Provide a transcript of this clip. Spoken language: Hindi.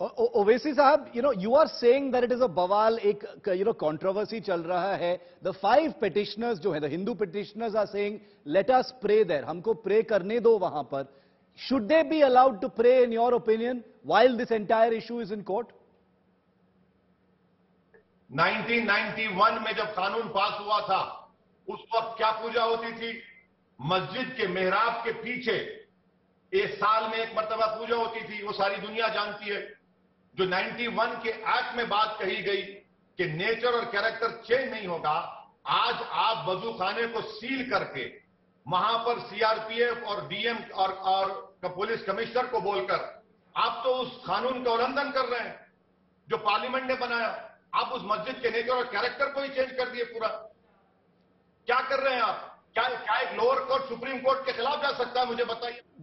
Owaisi sahab you know you are saying that it is a बवाल, एक यू नो कंट्रोवर्सी चल रहा है। द फाइव पिटिशनर्स जो है the Hindu petitioners are saying let us pray there हमको प्रे करने दो वहाँ पर। Should they be allowed to pray in your opinion while this entire issue is in court 1991 में जब कानून पास हुआ था, उस वक्त क्या पूजा होती थी? मस्जिद के मेहराब के पीछे, एक साल में एक मरतबा पूजा होती थी, वो सारी दुनिया जानती है। जो 91 के एक्ट में बात कही गई कि नेचर और कैरेक्टर चेंज नहीं होगा आज आप वज़ू खाने को सील करके वहाँ पर सीआरपीएफ और डीएम और, और पुलिस कमिश्नर को बोलकर आप तो उस कानून का उल्लंघन कर रहे हैं जो पार्लियामेंट ने बनाया। आप उस मस्जिद के नेचर और कैरेक्टर को ही चेंज कर दिए पूरा। क्या कर रहे हैं आप? क्या क्या एक लोअर कोर्ट सुप्रीम कोर्ट के खिलाफ जा सकता है मुझे बताइए।